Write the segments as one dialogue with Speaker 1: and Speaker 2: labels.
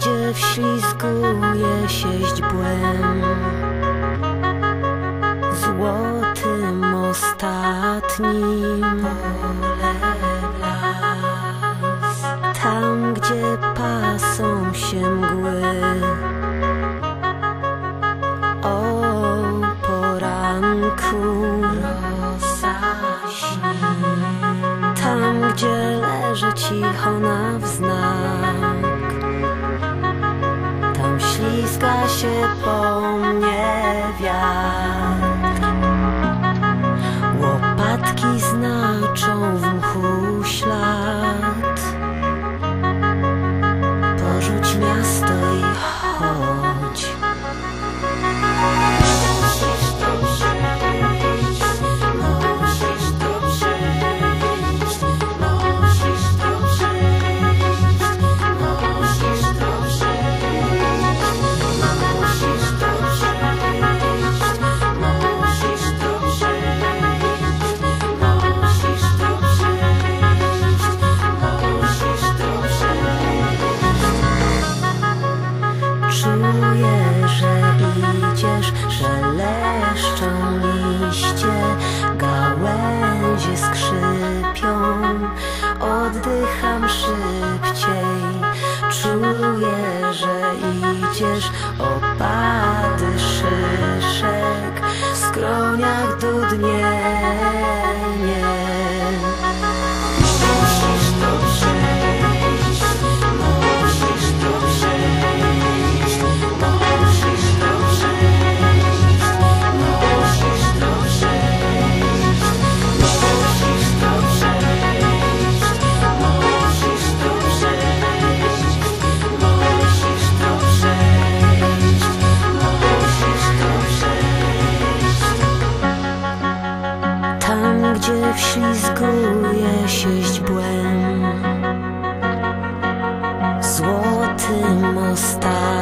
Speaker 1: Gdzie wślizguje się źdźbłem Złotym ostatnim Tam, gdzie pasą się mgły. O poranku Tam, gdzie leży cicho na wznak Tam ślizga szeleszczą liście, gałęzie skrzypią, oddycham szybciej. Czuję, Gdzie wślizguje się źdźbłem Złotym ostatnim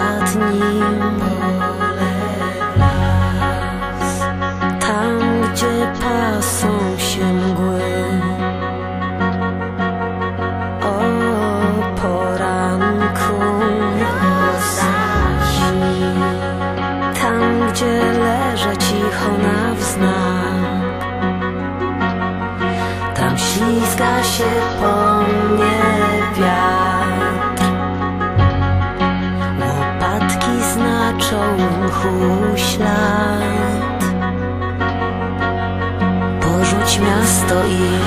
Speaker 1: ślizga się po mnie wiatr. Łopatki znaczą mchu ślad. Porzuć miasto i